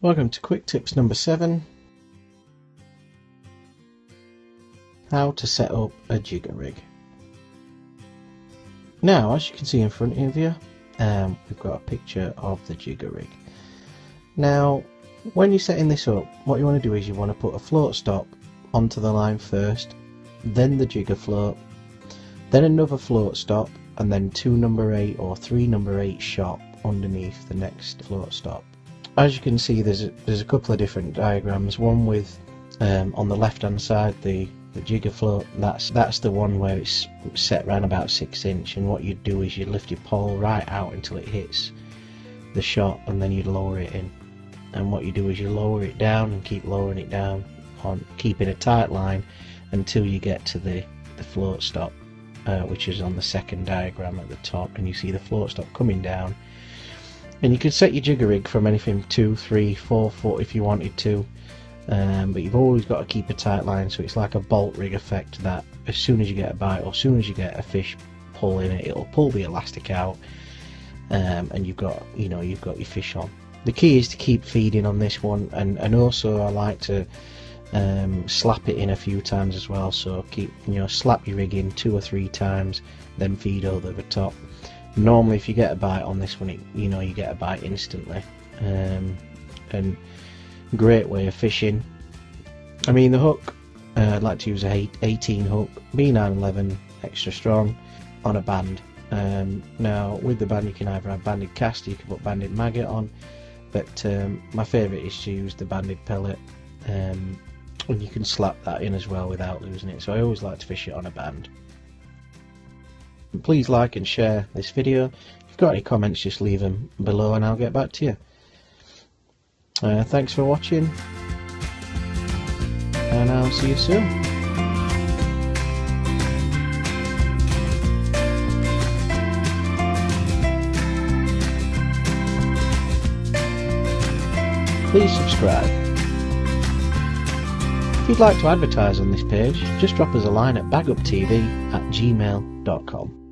Welcome to quick tips number seven. How to set up a jigga rig. Now, as you can see in front of you, um, we've got a picture of the jigga rig. Now, when you're setting this up, what you want to do is you want to put a float stop onto the line first, then the jigga float, then another float stop, and then two number 8 or three number 8 shot underneath the next float stop as you can see there's a, there's a couple of different diagrams. One with um, on the left hand side the the jigga float. That's that's the one where it's set around about six inch. And what you do is you lift your pole right out until it hits the shot and then you lower it in. And what you do is you lower it down and keep lowering it down on keeping a tight line until you get to the the float stop uh, which is on the second diagram at the top. And you see the float stop coming down and you can set your jigga rig from anything two, three, four foot if you wanted to. Um, but you've always got to keep a tight line so it's like a bolt rig effect that as soon as you get a bite or as soon as you get a fish pulling it it'll pull the elastic out. Um, and you've got you know you've got your fish on. The key is to keep feeding on this one and and also I like to um, slap it in a few times as well. So keep you know slap your rig in two or three times then feed over the top normally if you get a bite on this one it, you know you get a bite instantly. Um, and great way of fishing. I mean the hook uh, I'd like to use a 18 hook B911 extra strong on a band. Um, now with the band you can either have banded cast you can put banded maggot on but um, my favourite is to use the banded pellet um, and you can slap that in as well without losing it. So I always like to fish it on a band please like and share this video. If you've got any comments, just leave them below and I'll get back to you. Uh, thanks for watching, and I'll see you soon. Please subscribe. If you'd like to advertise on this page, just drop us a line at baguptv at gmail.com.